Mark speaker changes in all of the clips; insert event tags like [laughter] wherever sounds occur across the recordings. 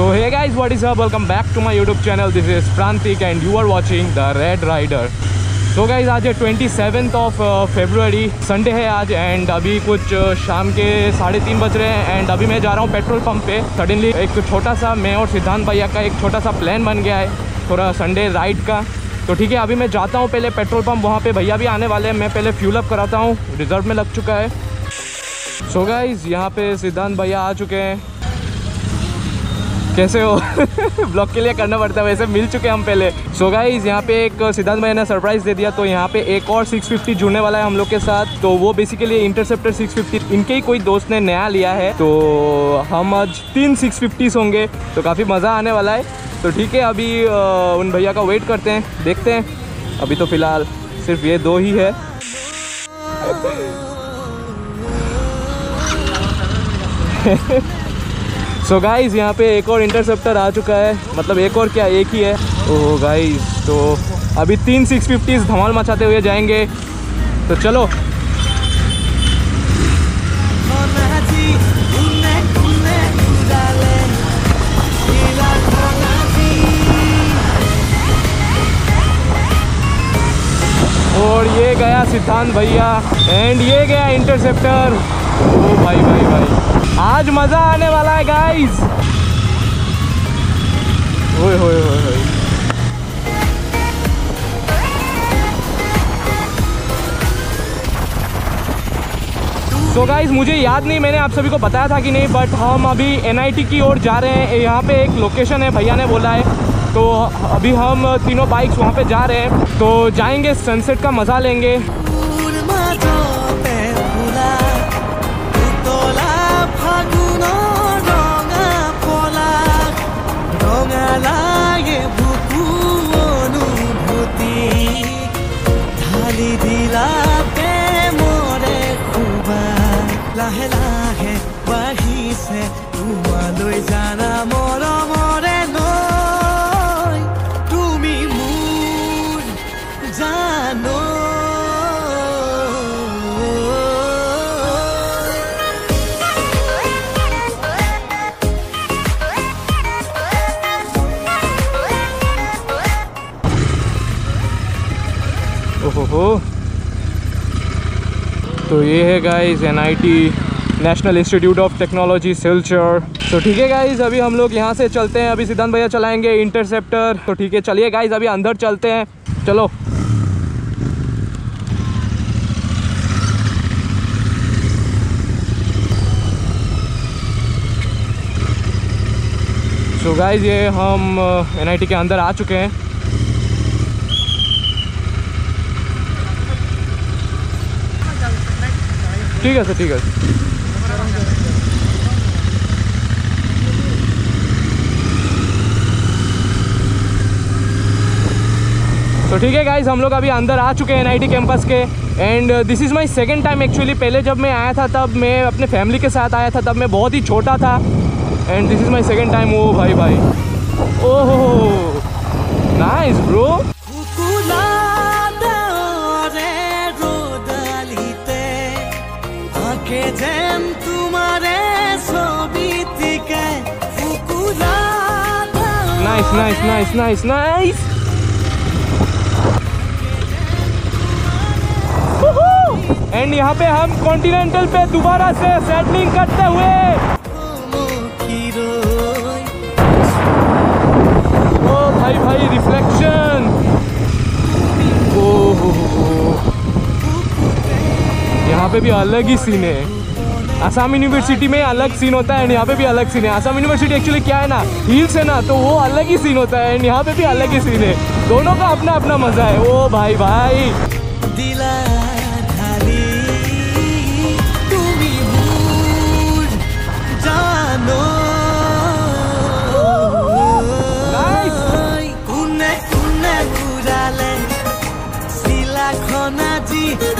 Speaker 1: Hey guys, what is up? Welcome back to my YouTube channel. This is Prantik and you are watching The Red Rider. So guys आज है twenty seventh of February Sunday है आज and अभी कुछ uh, शाम के साढ़े तीन बज रहे हैं एंड अभी मैं जा रहा हूँ पेट्रोल पंप पे. सडनली एक छोटा सा मैं और सिद्धांत भैया का एक छोटा सा प्लान बन गया है थोड़ा संडे राइड का. तो ठीक है अभी मैं जाता हूँ पहले पेट्रोल पंप वहाँ पे भैया भी आने वाले हैं. मैं पहले फ्यूल अप कराता हूँ. रिज़र्व में लग चुका है. सो गाइज़ यहाँ पे सिद्धांत भैया आ चुके हैं. कैसे हो? [laughs] ब्लॉग के लिए करना पड़ता है, वैसे मिल चुके हम पहले। सो गाइज़ यहाँ पे एक सिद्धांत भाई ने सरप्राइज़ दे दिया तो यहाँ पे एक और 650 जुड़ने वाला है हम लोग के साथ। तो वो बेसिकली इंटरसेप्टर 650 इनके ही कोई दोस्त ने नया लिया है। तो हम आज तीन 650 होंगे तो काफ़ी मज़ा आने वाला है। तो ठीक है, अभी उन भैया का वेट करते हैं, देखते हैं। अभी तो फ़िलहाल सिर्फ़ ये दो ही है। [laughs] सो so गाइज़ यहाँ पे एक और इंटरसेप्टर आ चुका है। मतलब एक और क्या, एक ही है? ओह गाइज़ तो अभी तीन सिक्स फिफ्टीज़ धमाल मचाते हुए जाएँगे। तो चलो। और ये गया सिद्धांत भैया। एंड ये गया इंटरसेप्टर ओ भाई भाई भाई। आज मज़ा आने वाला है गाइस ओए होए होए होए सो गाइज़ मुझे याद नहीं, मैंने आप सभी को बताया था कि नहीं बट हम अभी एनआईटी की ओर जा रहे हैं। यहाँ पे एक लोकेशन है, भैया ने बोला है। तो अभी हम तीनों बाइक्स वहाँ पे जा रहे हैं। तो जाएँगे सनसेट का मज़ा लेंगे।
Speaker 2: ৰঙালাগে বুকু অনুভূতি ঢালি দিলা প্ৰেমৰে খোবা লাহে লাহে বাঢ়িছে তোমালৈ জান
Speaker 1: ओहो। तो ये है guys an National Institute of Technology Silchar तो ठीक है गाइज़ अभी हम लोग यहाँ से चलते हैं। अभी सिद्धांत भैया चलाएँगे इंटरसेप्टर तो ठीक है, चलिए गाइज़ अभी अंदर चलते हैं। चलो। सो so गाइज़ ये हम एनआईटी के अंदर आ चुके हैं। ঠিক আছে ঠিক আছে तो ठीक है गाइज हम लोग अभी अंदर आ चुके हैं एन कैंपस के and this is my second time actually पहले जब मैं आया था तब मैं अपने फैमिली के साथ आया था तब मैं बहुत ही छोटा था and this is my second time ओ भाई भाई ओहो nice bro nice nice nice nice nice and यहाँ पे हम कॉन्टिनेंटल पे दोबारा से सेटलिंग करते हुए। भाई भाई रिफ्लेक्शन ओ यहाँ पे भी अलग ही सीन है। आसाम यूनिवर्सिटी में अलग सीन होता है एंड यहाँ पे भी अलग सीन है। आसाम यूनिवर्सिटी एक्चुअली क्या है ना हिल्स है ना तो वो अलग ही सीन होता है एंड यहाँ पे भी अलग ही सीन है। दोनों का अपना अपना मज़ा है। ओ भाई भाई। दिला जी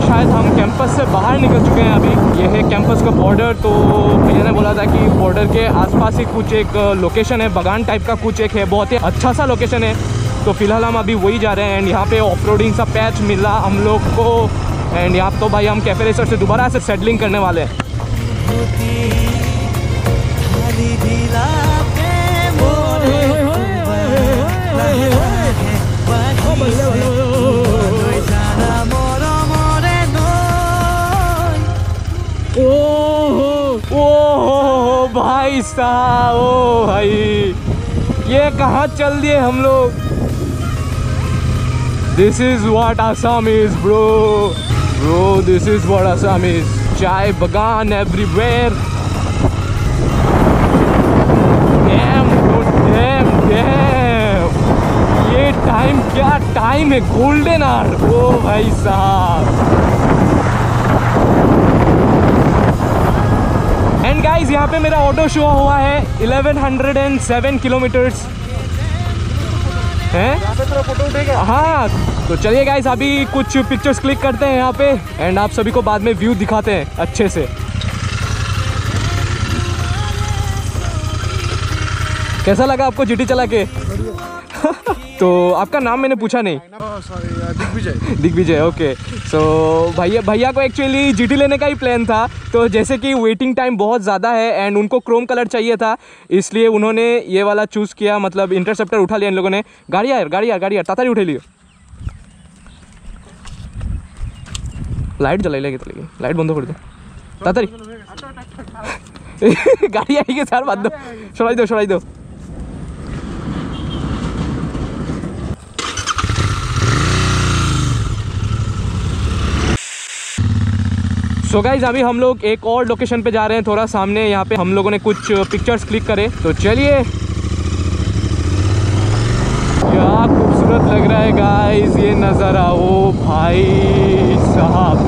Speaker 1: शायद हम कैंपस से बाहर निकल चुके हैं अभी। ये है कैंपस का बॉर्डर तो भैया ने बोला था कि बॉर्डर के आसपास ही कुछ एक लोकेशन है, बगान टाइप का कुछ एक है, बहुत ही अच्छा सा लोकेशन है। तो फ़िलहाल हम अभी वही जा रहे हैं एंड यहाँ पे ऑफ़ सा पैच मिला हम लोग को। एंड यहाँ तो भाई हम कैफ़े रेसर से दोबारा से सेटलिंग करने वाले हैं। साहब ओ भाई। ये कहाँ चल दिए हम लोग? This is what Assam is bro bro this is what Assam is चाय बगान एवरीवेयर टाइम क्या टाइम है? गोल्डन आर ओ भाई साहब। एंड गाइस यहाँ पे मेरा ऑटो शो हुआ है 1107 किलोमीटर्स हैं? हाँ तो चलिए गाइज़ अभी कुछ पिक्चर्स क्लिक करते हैं यहाँ पे एंड आप सभी को बाद में व्यू दिखाते हैं अच्छे से। कैसा लगा आपको जीटी चला के? [laughs] तो आपका नाम मैंने पूछा नहीं। दिग्विजय। ओके सो भैया भैया को एक्चुअली जीटी लेने का ही प्लान था। तो जैसे कि वेटिंग टाइम बहुत ज़्यादा है एंड उनको क्रोम कलर चाहिए था इसलिए उन्होंने ये वाला चूज़ किया मतलब इंटरसेप्टर उठा लिया इन लोगों ने। गाड़ी यार गाड़ी यार गाड़ी यार तातारी उठे लियो लाइट जलाई लगी तो लाइट बंद कर दो। तातारी [laughs] गाड़ी आई के सार बात दो। सराई दो सराई दो। सो गाइज़ अभी हम लोग एक और लोकेशन पे जा रहे हैं थोड़ा सामने। यहाँ पे हम लोगों ने कुछ पिक्चर्स क्लिक करे। तो चलिए। क्या खूबसूरत लग रहा है गाइज़ ये नज़ारा। ओ भाई साहब।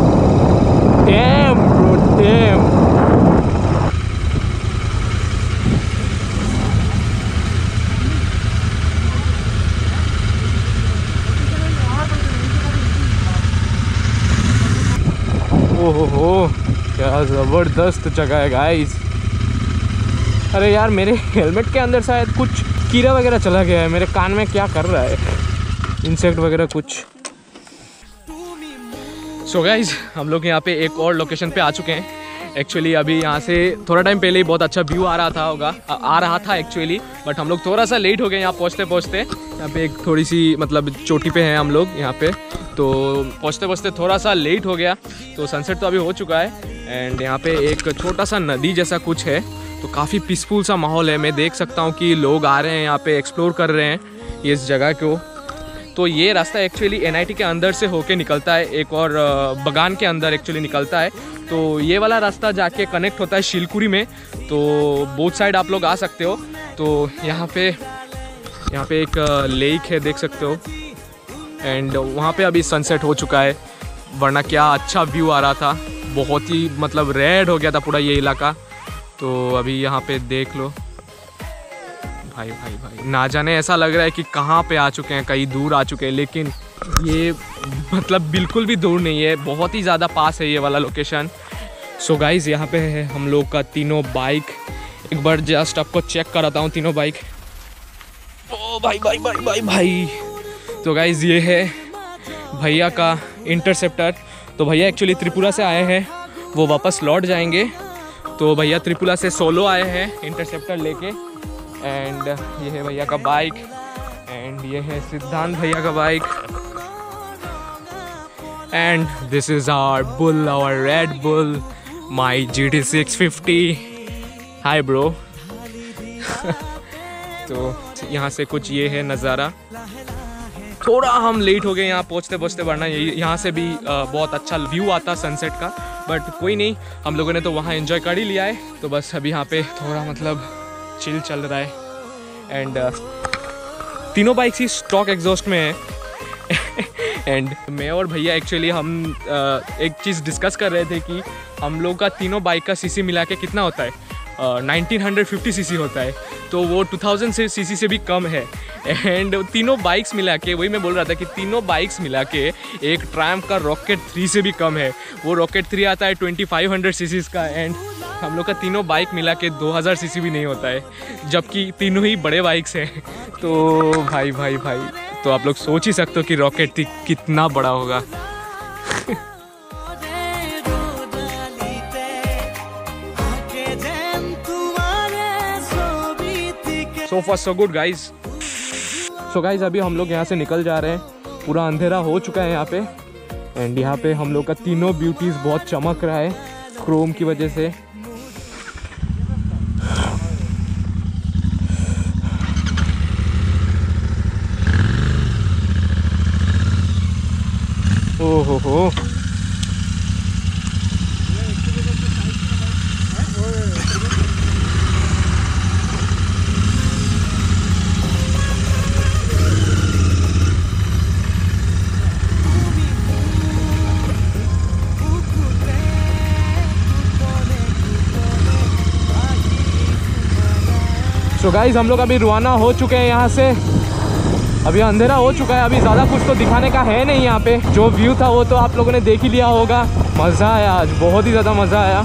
Speaker 1: डैम डैम ओहो हो क्या ज़बरदस्त जगह है गाइस अरे यार, मेरे हेलमेट के अंदर शायद कुछ कीड़ा वगैरह चला गया है। मेरे कान में क्या कर रहा है? इंसेक्ट वगैरह कुछ। सो so गाइज़ हम लोग यहाँ पे एक और लोकेशन पे आ चुके हैं। एक्चुअली अभी यहाँ से थोड़ा टाइम पहले ही बहुत अच्छा व्यू आ रहा था होगा। आ, रहा था एक्चुअली बट हम लोग थोड़ा सा लेट हो गए यहाँ पहुँचते पहुँचते यहाँ पे एक थोड़ी सी मतलब चोटी पे हैं हम लोग यहाँ पे। तो पहुँचते पहुँचते थोड़ा सा लेट हो गया। तो सनसेट तो अभी हो चुका है। एंड यहाँ पे एक छोटा सा नदी जैसा कुछ है। तो काफ़ी पीसफुल सा माहौल है। मैं देख सकता हूँ कि लोग आ रहे हैं यहाँ पे एक्सप्लोर कर रहे हैं इस जगह को। तो ये रास्ता एक्चुअली एनआईटी के अंदर से होके निकलता है। एक और बगान के अंदर एक्चुअली निकलता है। तो ये वाला रास्ता जाके कनेक्ट होता है शिलकुरी में तो बोथ साइड आप लोग आ सकते हो। तो यहाँ पे यहाँ पे एक लेक है, देख सकते हो। एंड वहाँ पे अभी सनसेट हो चुका है, वरना क्या अच्छा व्यू आ रहा था। बहुत ही मतलब रेड हो गया था पूरा ये इलाका। तो अभी यहाँ पे देख लो। भाई भाई भाई, ना जाने ऐसा लग रहा है कि कहाँ पे आ चुके हैं, कहीं दूर आ चुके हैं, लेकिन ये मतलब बिल्कुल भी दूर नहीं है, बहुत ही ज़्यादा पास है ये वाला लोकेशन सो गाइज़ यहाँ पे है हम लोग का तीनों बाइक एक बार जस्ट आपको चेक कराता हूँ तीनों बाइक ओ भाई भाई भाई भाई भाई. तो गाइज़ ये है भैया का इंटरसेप्टर तो भैया एक्चुअली त्रिपुरा से आए हैं, वो वापस लौट जाएँगे. तो भैया त्रिपुरा से सोलो आए हैं इंटरसेप्टर लेके. एंड ये है भैया का बाइक एंड ये है सिद्धांत भैया का bike and this is our bull our Red Bull my G T six fifty hi bro तो यहाँ से कुछ ये है नज़ारा। थोड़ा हम लेट हो गए, यहाँ पहुँचते पहुँचते, वरना यही यहाँ से भी बहुत अच्छा व्यू आता सनसेट का। बट कोई नहीं, हम लोगों ने तो वहाँ इन्जॉय कर ही लिया है। तो बस अभी यहाँ पे थोड़ा मतलब चिल चल रहा है। एंड तीनों बाइक्स ही स्टॉक एग्जॉस्ट में है। एंड मैं और भैया एक्चुअली हम एक चीज़ डिस्कस कर रहे थे कि हम लोग का तीनों बाइक का सीसी मिला के कितना होता है? Nineteen hundred fifty C C होता है। तो वो 2000 से सी सी से भी कम है। एंड तीनों बाइक्स मिला के, वही मैं बोल रहा था कि तीनों बाइक्स मिला के एक ट्रैम्प का रॉकेट थ्री से भी कम है। वो रॉकेट थ्री आता है 2500 सीसीज का एंड हम लोग का तीनों बाइक मिला के 2000 सी भी नहीं होता है। जबकि तीनों ही बड़े बाइक्स हैं। तो भाई भाई भाई। तो आप लोग सोच ही सकते हो कि रॉकेट कितना बड़ा होगा। So for so good guys so guys अभी हम लोग यहाँ से निकल जा रहे हैं। पूरा अंधेरा हो चुका है यहाँ पे। एंड यहाँ पे हम लोग का तीनों ब्यूटीज़ बहुत चमक रहा है क्रोम की वजह से। हो हो। सो so गाइज़ हम लोग अभी रवाना हो चुके हैं यहाँ से। अभी अंधेरा हो चुका है, अभी ज़्यादा कुछ तो दिखाने का है नहीं यहाँ पे। जो व्यू था वो तो आप लोगों ने देख ही लिया होगा। मज़ा आया आज, बहुत ही ज़्यादा मज़ा आया।